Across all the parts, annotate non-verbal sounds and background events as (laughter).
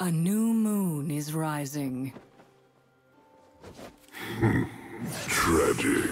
A new moon is rising. (laughs) Tragic.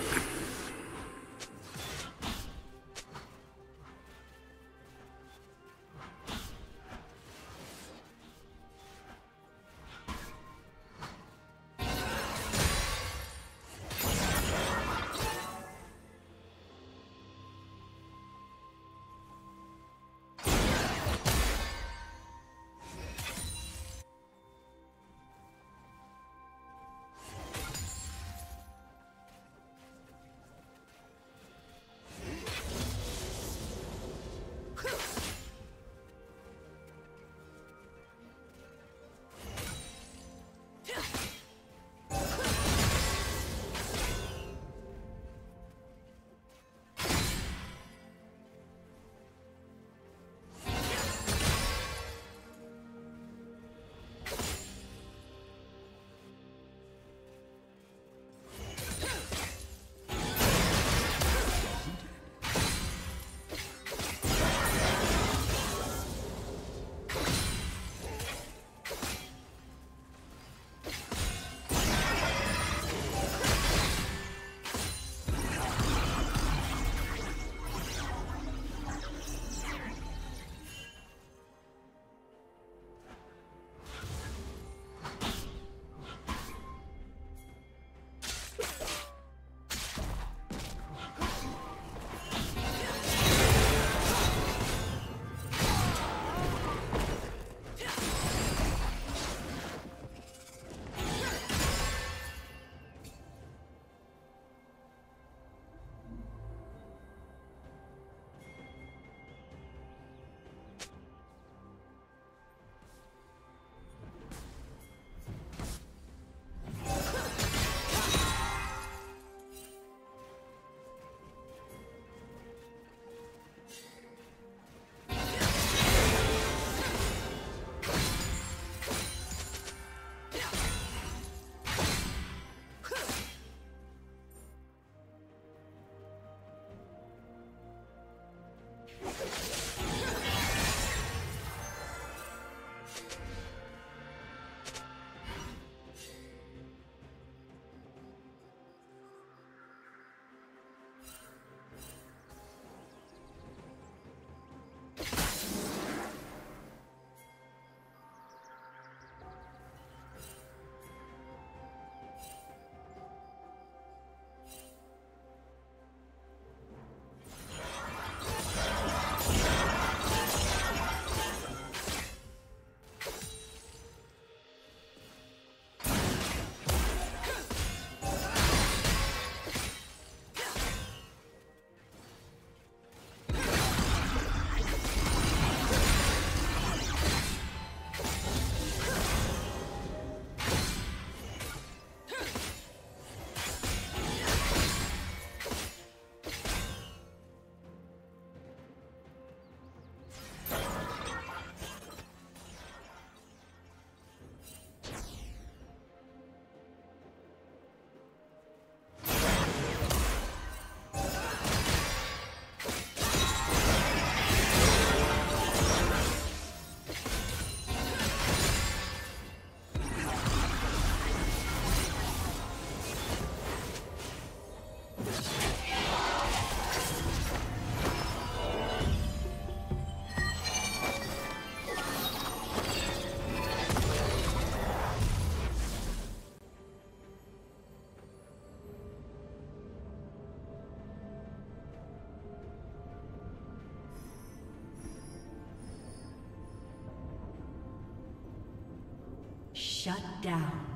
Shut down.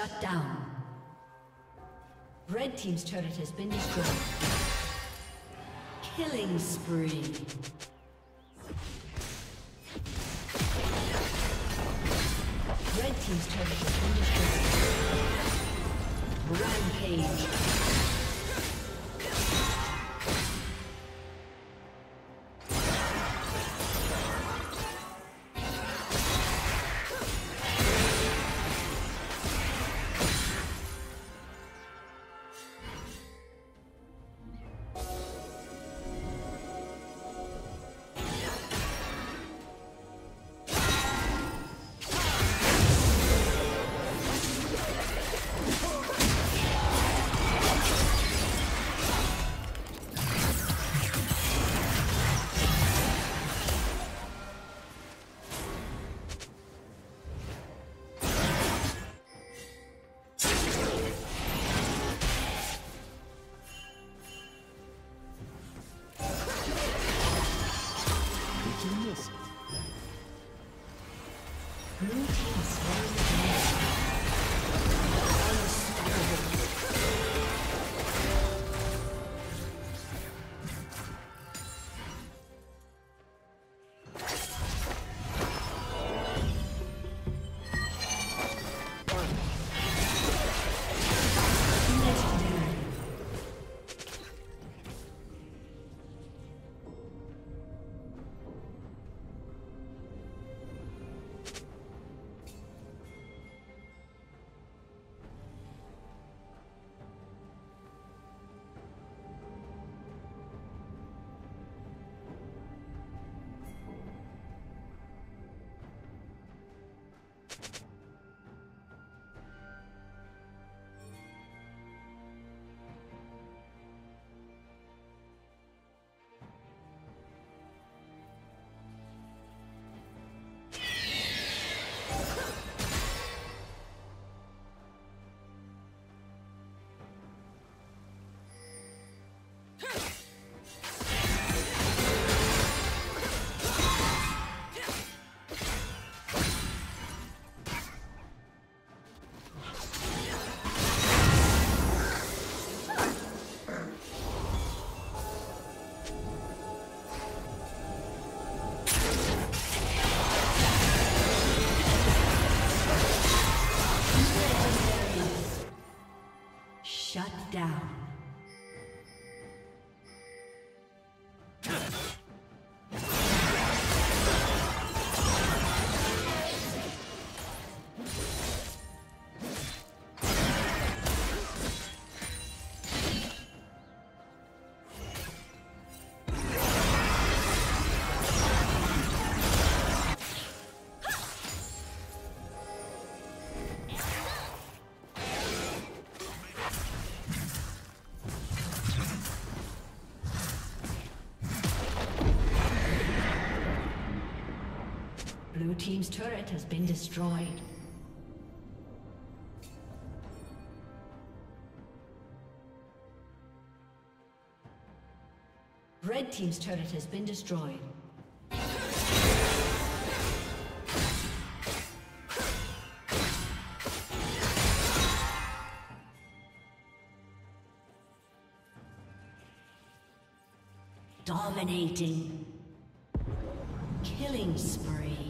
Shut down. Red Team's turret has been destroyed. Killing spree. Red Team's turret team's turret has been destroyed. Red team's turret has been destroyed. Dominating. Killing spree.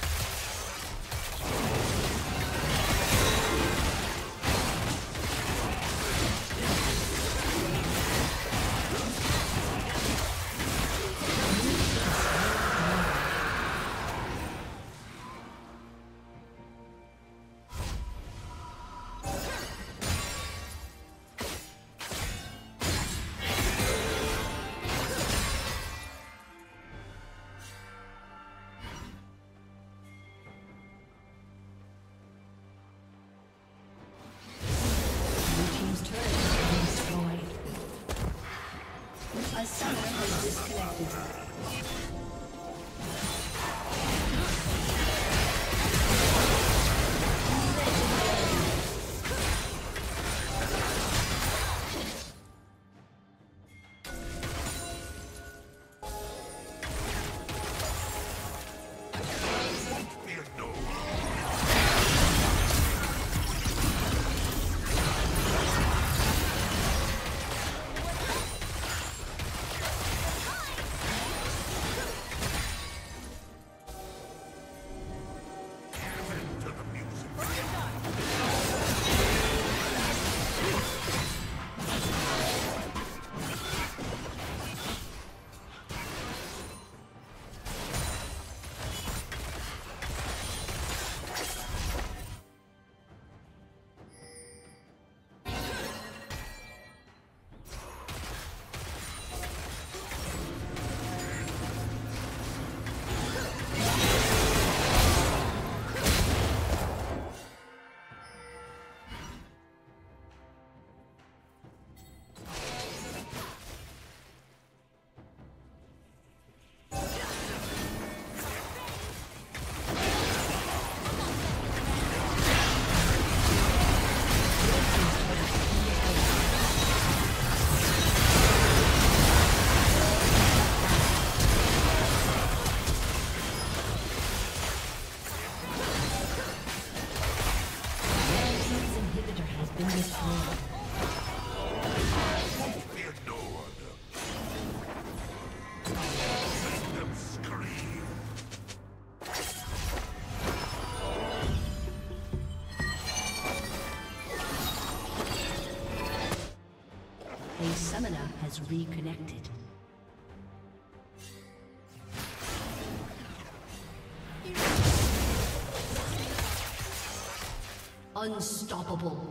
Has reconnected. Unstoppable.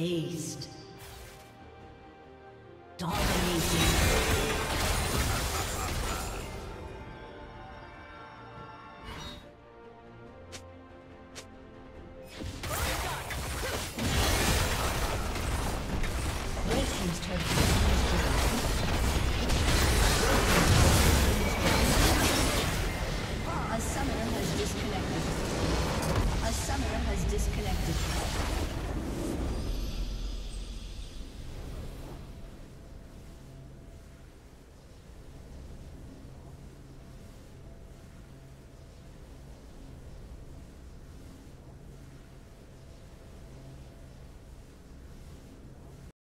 Aced. Dominating.